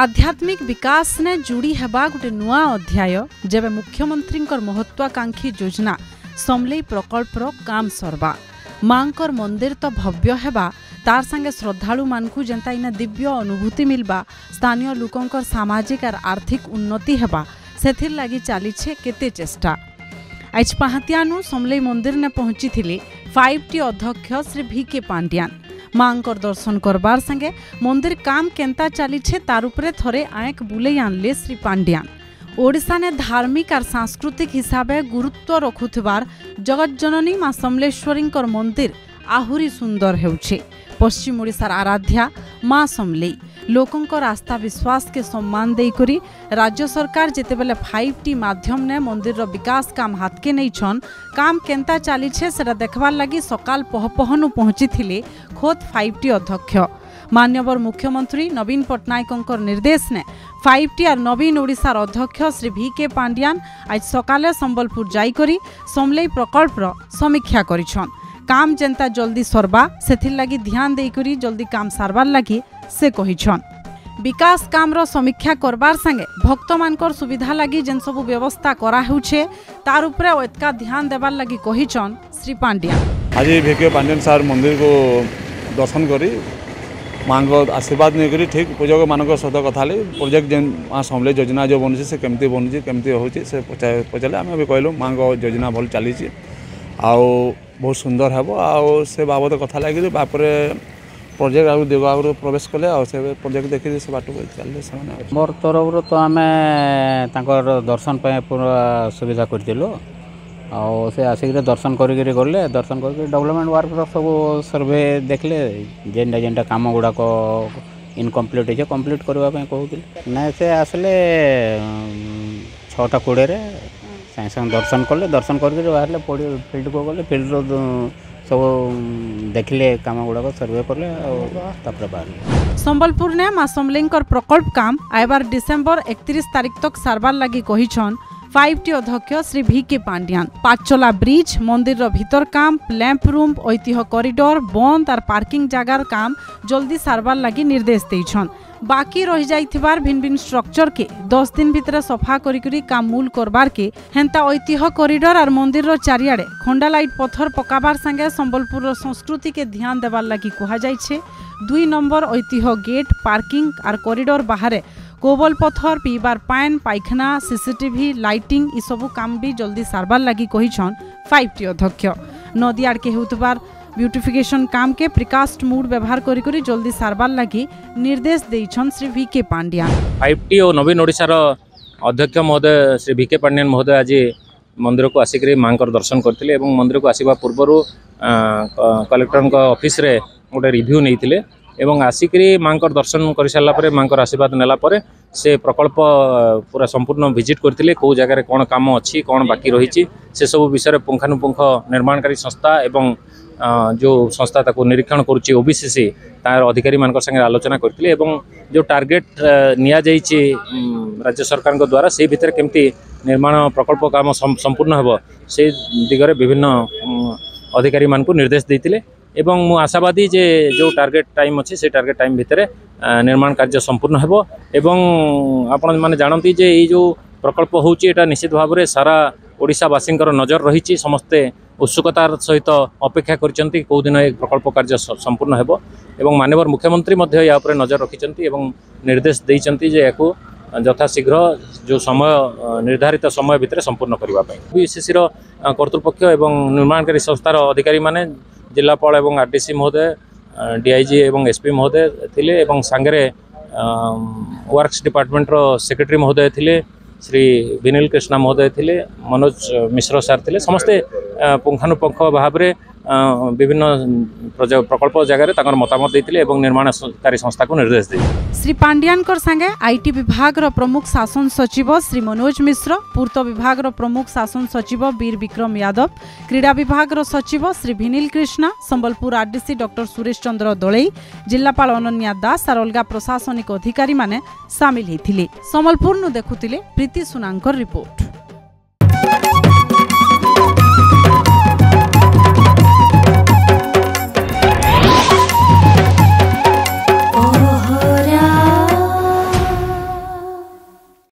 आध्यात्मिक विकास ने जुड़ी हेबा गोटे नुआ अध्याय जेबे मुख्यमंत्री महत्वाकांक्षी योजना समलई प्रकल्प काम सरवा माकर मंदिर तो भव्य हेबा तार संगे श्रद्धालु मानू जेन्ता इना दिव्य अनुभूति मिलवा स्थानीय लोकंर सामाजिक और आर्थिक उन्नति होगा से लगी चलीछे केते चेष्टा आज पहातियानु समलई मंदिर ने पहुंची थी फाइव टी अध्यक्ष श्री भिके पांड्यान মাঙ্কর দর্শন করবার সঙ্গে মন্দির কাম কেন্তা চালিছে তার উপরে থরে আঁক বুলেই আনলে শ্রী পাণ্ডিয়ান ওড়িশানে ধার্মিক আর সাংস্কৃতিক হিসাবে গুরুত্ব রখুবার জগজ্জননী মা সমলেশ্বরীঙ্কর মন্দির আহুরি সুন্দর হেউছে পশ্চিম ওড়িশার আরাধ্যা মা সমলেই ଲୋକଙ୍କ ରାସ୍ତା ବିଶ୍ୱାସକେ ସମ୍ମାନ ଦେଇକରି ରାଜ୍ୟ ସରକାର ଯେତେବେଲେ ଫାଇଭ୍ ଟି ମାଧ୍ୟମରେ ମନ୍ଦିରର ବିକାଶ କାମ ହାତକେ ନେଇଛନ୍ କାମ କେନ୍ତା ଚାଲିଛେ ସେଟା ଦେଖବାର୍ ଲାଗି ସକାଳ ପହପହନୁ ପହଞ୍ଚିଥିଲେ ଖୋଦ୍ ଫାଇଭ୍ ଟି ଅଧ୍ୟକ୍ଷ ମାନ୍ୟବର ମୁଖ୍ୟମନ୍ତ୍ରୀ ନବୀନ ପଟ୍ଟନାୟକଙ୍କର ନିର୍ଦ୍ଦେଶନେ ফাইভ টি আর নবীন ওড়িশার অধ্যক্ষ শ্রী ভি কে পাণ্ডিয়ান আজ সকালে সম্বলপুর যাইকরি সমলেই প্রকল্পর সমীক্ষা করেছেন কাম যেন্তা জলদি সরবা সেথির লাগি ধ্যান দেইকরি জলদি কাম সারবার লাগি ସେ କହିଛନ୍ ବିକାଶ କାମର ସମୀକ୍ଷା କରବାର ସାଙ୍ଗେ ଭକ୍ତମାନଙ୍କର ସୁବିଧା ଲାଗି ଯେନ୍ ସବୁ ବ୍ୟବସ୍ଥା କରାହେଉଛେ ତାର ଉପରେ ଏତକା ଧ୍ୟାନ ଦେବାର ଲାଗି କହିଛନ୍ ଶ୍ରୀ ପାଣ୍ଡିଆ ଆଜି ଭିକେ ପାଣ୍ଡିଆନ ସାର୍ ମନ୍ଦିରକୁ ଦର୍ଶନ କରି ମାଆଙ୍କ ଆଶୀର୍ବାଦ ନେଇକରି ଠିକ୍ ଉପଯୋଗମାନଙ୍କ ସହିତ କଥା ହେଲେ ପ୍ରୋଜେକ୍ଟ ଯେନ୍ ମା ସମଲେଇ ଯୋଜନା ଯେଉଁ ବନୁଛି ସେ କେମିତି ବନୁଛି କେମିତି ହେଉଛି ସେ ପଚାରିଲେ ଆମେ ବି କହିଲୁ ମାଆଙ୍କ ଯୋଜନା ଭଲ ଚାଲିଛି ଆଉ ବହୁତ ସୁନ୍ଦର ହେବ ଆଉ ସେ ବାବଦ କଥା ଲାଗିକି ତାପରେ ପ୍ରୋଜେକ୍ଟ ଆଉ ଦେବା ଆଗରୁ ପ୍ରବେଶ କଲେ ଆଉ ସେ ପ୍ରୋଜେକ୍ଟ ଦେଖିକି ସେ ବାଟକୁ ଚାଲିଲେ ସେମାନେ ମୋର ତରଫରୁ ତ ଆମେ ତାଙ୍କର ଦର୍ଶନ ପାଇଁ ପୁରା ସୁବିଧା କରିଥିଲୁ ଆଉ ସେ ଆସିକିରି ଦର୍ଶନ କରିକିରି ଗଲେ ଦର୍ଶନ କରିକିରି ଡେଭଲପମେଣ୍ଟ ୱାର୍କର ସବୁ ସର୍ଭେ ଦେଖିଲେ ଯେନ୍ଟା ଯେନ୍ଟା କାମ ଗୁଡ଼ାକ ଇନକମ୍ପ୍ଲିଟ୍ ହେଇଛି କମ୍ପ୍ଲିଟ୍ କରିବା ପାଇଁ କହୁଥିଲେ ନାଇଁ ସେ ଆସିଲେ ଛଅଟା କୋଡ଼ିଏରେ ସାଙ୍ଗେ ସାଙ୍ଗେ ଦର୍ଶନ କଲେ ଦର୍ଶନ କରିକିରି ବାହାରିଲେ ଫିଲ୍ଡକୁ ଗଲେ ଫିଲ୍ଡରୁ ସବୁ ଦେଖିଲେ କାମ ଗୁଡ଼ାକ ସର୍ଭେ କଲେ ଆଉ ତାପରେ ବାହାରିଲେ ସମ୍ବଲପୁର ନେ ମା ସମଲେଙ୍କର ପ୍ରକଳ୍ପ କାମ ଆଇବାର ଡିସେମ୍ବର ଏକତିରିଶ ତାରିଖ ତକ୍ ସାରବାର ଲାଗି କହିଛନ୍ ফাইভটি অধ্যক্ষ শ্রী ভি কে পাণ্ডিয়ান পাঁচচলা ব্রিজ মন্দিরর ভিতর কাম ল্যাম্প রুম ঐতিহ্য করিডর বন্ধ আর পার্কিং জাগার কাম জলদি সারবার লাগি নির্দেশ দিয়েছেন বাকি রহি যাইথিবার ভিন ভিন স্ট্রকচরকে দশ দিন ভিতরে সফা করি করি কাম মূল করবারকে হেন্তা ঐতিহ্য করিডর আর মন্দিরর চারিআড়ে খন্ডা লাইট পথর পকাবার সাঙ্গে সম্বলপুরর সংস্কৃতিকে ধ্যান দেবার লাগি কুহযাইছে দুই নম্বর ঐতিহ্য গেট পার্কিং আর করিডর বাহারে କୋବଲ ପଥର ପିଇବାର ପାଏନ୍ ପାଇଖାନା ସିସିଟିଭି ଲାଇଟିଂ ଇସବୁ କାମ ବି ଜଲ୍ଦି ସାରବାର୍ ଲାଗି କହିଛନ୍ ଫାଇଭ୍ ଟି ଅଧ୍ୟକ୍ଷ ନଦୀ ଆଡ଼କେ ହେଉଥିବାର ब्यूटिफिकेशन काम के प्रिकास्ट मूड व्यवहार करी करी जल्दी सारबार लगी निर्देश देछन श्री वी के पांड्या फाइव टी और नवीन ओडार अध्यक्ष महोदय श्री वी के पांड्यान महोदय आज मंदिर को आसिक माँ दर्शन करते मंदिर को आसवा पूर्व कलेक्टर ऑफिस रे गोटे रिव्यू नहीं এবং ଆସିକରି ମାଆଙ୍କର ଦର୍ଶନ କରିସାରିଲା ପରେ ମାଆଙ୍କର ଆଶୀର୍ବାଦ ନେଲା ପରେ ସେ ପ୍ରକଳ୍ପ ପୁରା ସମ୍ପୂର୍ଣ୍ଣ ଭିଜିଟ୍ କରିଥିଲେ କେଉଁ ଜାଗାରେ କ'ଣ କାମ ଅଛି କ'ଣ ବାକି ରହିଛି ସେସବୁ ବିଷୟରେ ପୁଙ୍ଖାନୁପୁଙ୍ଖ ନିର୍ମାଣକାରୀ ସଂସ୍ଥା ଏବଂ ଯେଉଁ ସଂସ୍ଥା ତାକୁ ନିରୀକ୍ଷଣ କରୁଛି ଓବିସିସି ତାର ଅଧିକାରୀମାନଙ୍କ ସାଙ୍ଗରେ ଆଲୋଚନା କରିଥିଲେ ଏବଂ ଯେଉଁ ଟାର୍ଗେଟ୍ ନିଆଯାଇଛି ରାଜ୍ୟ ସରକାରଙ୍କ ଦ୍ୱାରା ସେଇ ଭିତରେ କେମିତି ନିର୍ମାଣ ପ୍ରକଳ୍ପ କାମ ସମ୍ପୂର୍ଣ୍ଣ ହେବ ସେ ଦିଗରେ ବିଭିନ୍ନ ଅଧିକାରୀମାନଙ୍କୁ ନିର୍ଦ୍ଦେଶ ଦେଇଥିଲେ এবং ମୁଁ ଆଶାବାଦୀ ଯେ ଯେଉଁ ଟାର୍ଗେଟ୍ ଟାଇମ୍ ଅଛି ସେ ଟାର୍ଗେଟ୍ ଟାଇମ୍ ଭିତରେ ନିର୍ମାଣ କାର୍ଯ୍ୟ ସମ୍ପୂର୍ଣ୍ଣ ହେବ ଏବଂ ଆପଣମାନେ ଜାଣନ୍ତି ଯେ ଏଇ ଯେଉଁ ପ୍ରକଳ୍ପ ହେଉଛି ଏଇଟା ନିଶ୍ଚିତ ଭାବରେ ସାରା ଓଡ଼ିଶାବାସୀଙ୍କର ନଜର ରହିଛି ସମସ୍ତେ ଉତ୍ସୁକତାର ସହିତ ଅପେକ୍ଷା କରିଛନ୍ତି କେଉଁଦିନ ଏ ପ୍ରକଳ୍ପ କାର୍ଯ୍ୟ ସମ୍ପୂର୍ଣ୍ଣ ହେବ ଏବଂ ମାନ୍ୟବର ମୁଖ୍ୟମନ୍ତ୍ରୀ ମଧ୍ୟ ଏହା ଉପରେ ନଜର ରଖିଛନ୍ତି ଏବଂ ନିର୍ଦ୍ଦେଶ ଦେଇଛନ୍ତି ଯେ ଏହାକୁ ଯଥାଶୀଘ୍ର ଯେଉଁ ସମୟ ନିର୍ଦ୍ଧାରିତ ସମୟ ଭିତରେ ସମ୍ପୂର୍ଣ୍ଣ କରିବା ପାଇଁ ବିସିସିର କର୍ତ୍ତୃପକ୍ଷ ଏବଂ ନିର୍ମାଣକାରୀ ସଂସ୍ଥାର ଅଧିକାରୀମାନେ ଜିଲ୍ଲାପାଳ ଏବଂ ଆର୍ ଡି ସି ମହୋଦୟ ଡିଆଇଜି ଏବଂ ଏସ୍ପି ମହୋଦୟ ଥିଲେ ଏବଂ ସାଙ୍ଗରେ ୱାର୍କସ୍ ଡିପାର୍ଟମେଣ୍ଟର ସେକ୍ରେଟାରୀ ମହୋଦୟ ଥିଲେ ଶ୍ରୀ ଭିନିଲ କ୍ରିଷ୍ଣା ମହୋଦୟ ଥିଲେ ମନୋଜ ମିଶ୍ର ସାର୍ ଥିଲେ ସମସ୍ତେ ପୁଙ୍ଖାନୁପୁଙ୍ଖ ଭାବରେ ବିଭିନ୍ନ ପ୍ରକଳ୍ପ ଜାଗାରେ ତାଙ୍କର ମତାମତ ଦେଇଥିଲେ ଏବଂ ନିର୍ମାଣକାରୀ ସଂସ୍ଥାକୁ ନିର୍ଦ୍ଦେଶ ଦେଇଥିଲେ ଶ୍ରୀ ପାଣ୍ଡିଆନଙ୍କ ସାଙ୍ଗେ ଆଇଟି ବିଭାଗର ପ୍ରମୁଖ ଶାସନ ସଚିବ ଶ୍ରୀ ମନୋଜ ମିଶ୍ର ପୂର୍ତ୍ତ ବିଭାଗର ପ୍ରମୁଖ ଶାସନ ସଚିବ ବୀର ବିକ୍ରମ ୟାଦବ କ୍ରୀଡ଼ା ବିଭାଗର ସଚିବ ଶ୍ରୀ ଭିନିଲ କ୍ରିଷ୍ଣା ସମ୍ବଲପୁର ଆରଡିସି ଡକ୍ଟର ସୁରେଶ ଚନ୍ଦ୍ର ଦୋଳେଇ ଜିଲ୍ଲାପାଳ ଅନନ୍ୟା ଦାସ ଆର ଅଲଗା ପ୍ରଶାସନିକ ଅଧିକାରୀମାନେ ସାମିଲ ହୋଇଥିଲେ ସମ୍ବଲପୁରନୁ ଦେଖୁଥିଲେ ପ୍ରୀତି ସୁନାଙ୍କର ରିପୋର୍ଟ